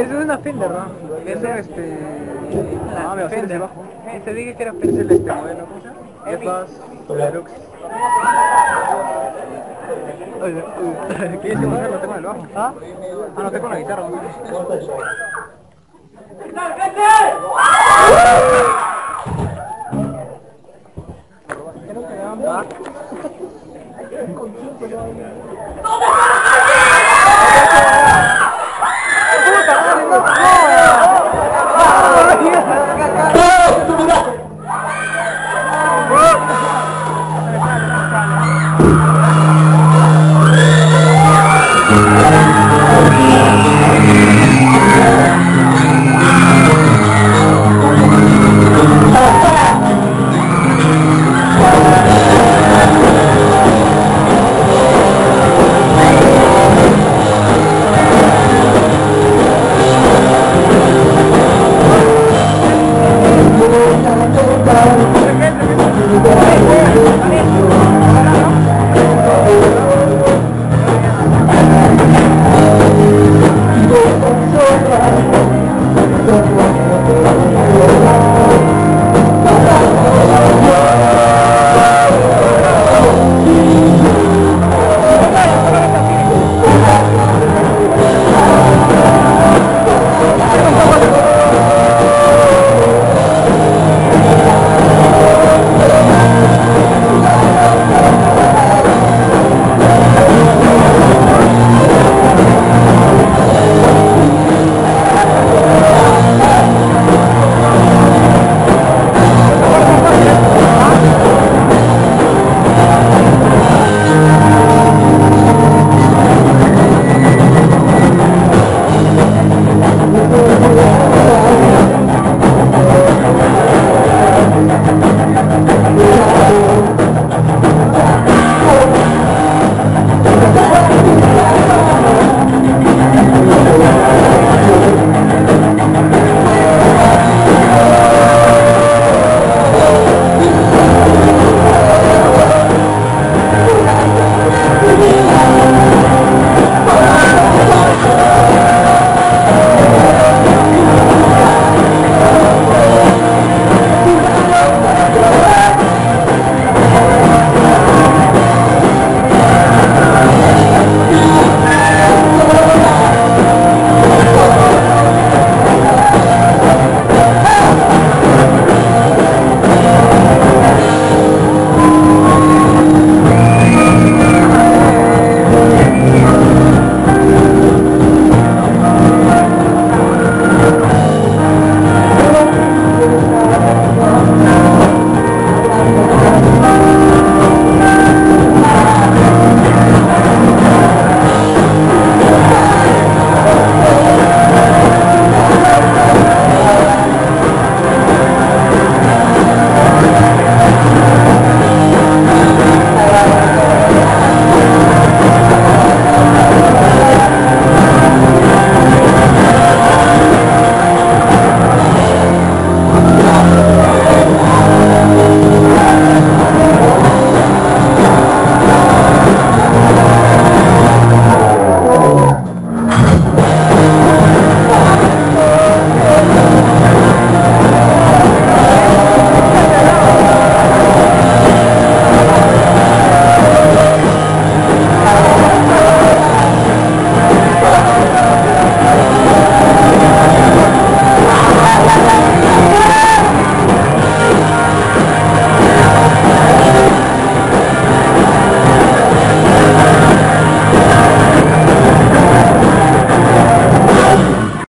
es una Fender, ¿no? Eso este... Ah, me va a hacer ese bajo. Eh, te dije que era Fender este modelo, Deluxe. Oye, ¿qué dice No tengo el bajo. ¿Ah? Ah, no tengo la guitarra. ¿Ah?